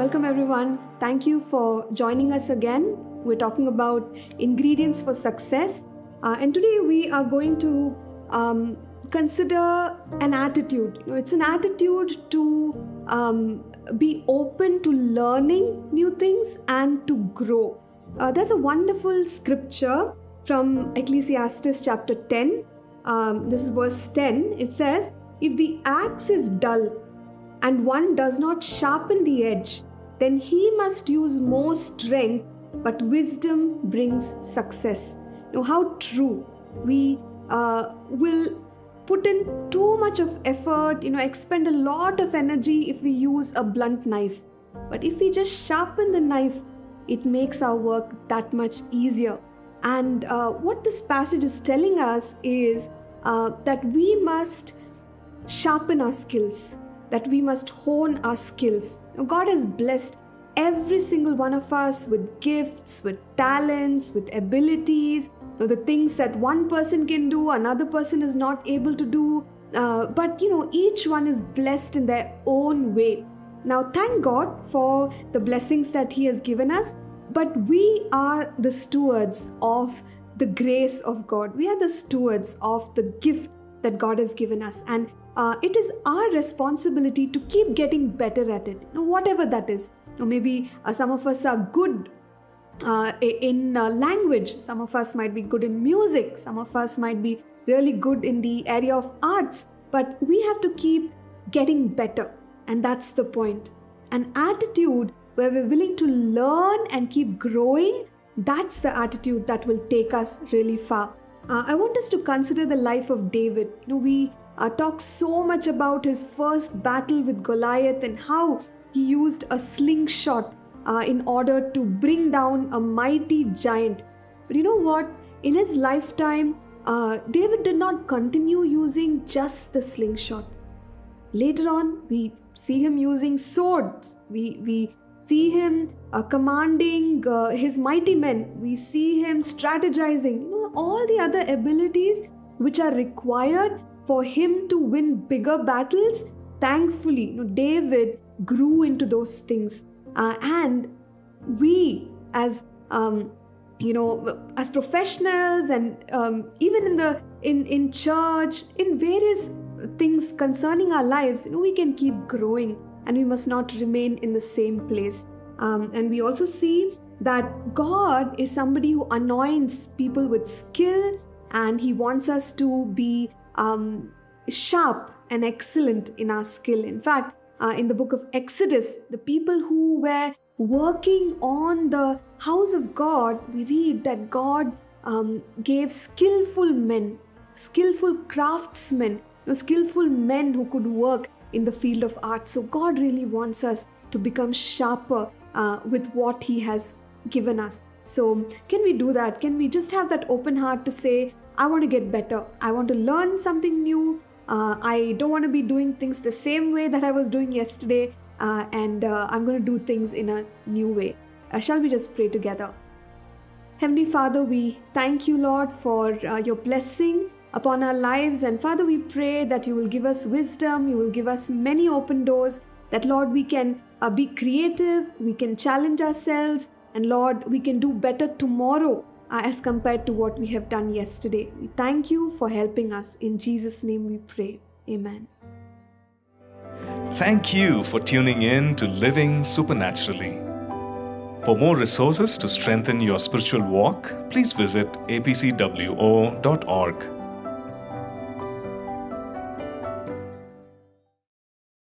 welcome everyone. Thank you for joining us again. We're talking about ingredients for success. Uh, and today we are going to um, consider an attitude. You know, it's an attitude to um, be open to learning new things and to grow. Uh, there's a wonderful scripture from Ecclesiastes chapter 10. Um, this is verse 10. It says, If the axe is dull and one does not sharpen the edge, then he must use more strength, but wisdom brings success. Now, how true. We uh, will put in too much of effort, you know, expend a lot of energy if we use a blunt knife. But if we just sharpen the knife, it makes our work that much easier. And uh, what this passage is telling us is uh, that we must sharpen our skills, that we must hone our skills. Now, God has blessed every single one of us with gifts, with talents, with abilities, the things that one person can do, another person is not able to do. Uh, but you know, each one is blessed in their own way. Now, thank God for the blessings that He has given us, but we are the stewards of the grace of God. We are the stewards of the gift that God has given us. And uh, it is our responsibility to keep getting better at it, you know, whatever that is. You know, maybe uh, some of us are good uh, in uh, language. Some of us might be good in music. Some of us might be really good in the area of arts. But we have to keep getting better. And that's the point. An attitude where we're willing to learn and keep growing, that's the attitude that will take us really far. Uh, I want us to consider the life of David. You know, we uh, talk so much about his first battle with Goliath and how he used a slingshot uh, in order to bring down a mighty giant. But you know what? In his lifetime, uh, David did not continue using just the slingshot. Later on, we see him using swords. We, we see him uh, commanding uh, his mighty men. We see him strategizing. You know, all the other abilities which are required for him to win bigger battles. Thankfully, you know, David grew into those things uh, and we as um, you know as professionals and um, even in the in in church in various things concerning our lives you know we can keep growing and we must not remain in the same place um, and we also see that god is somebody who anoints people with skill and he wants us to be um, sharp and excellent in our skill in fact uh, in the book of Exodus, the people who were working on the house of God, we read that God um, gave skillful men, skillful craftsmen, you know, skillful men who could work in the field of art. So God really wants us to become sharper uh, with what He has given us. So, can we do that? Can we just have that open heart to say, I want to get better. I want to learn something new. Uh, I don't want to be doing things the same way that I was doing yesterday, uh, and uh, I'm going to do things in a new way. Uh, shall we just pray together? Heavenly Father, we thank you, Lord, for uh, your blessing upon our lives. And Father, we pray that you will give us wisdom, you will give us many open doors, that, Lord, we can uh, be creative, we can challenge ourselves, and Lord, we can do better tomorrow Uh, as compared to what we have done yesterday. We thank you for helping us. In Jesus' name we pray. Amen. Thank you for tuning in to Living Supernaturally. For more resources to strengthen your spiritual walk, please visit apcwo.org.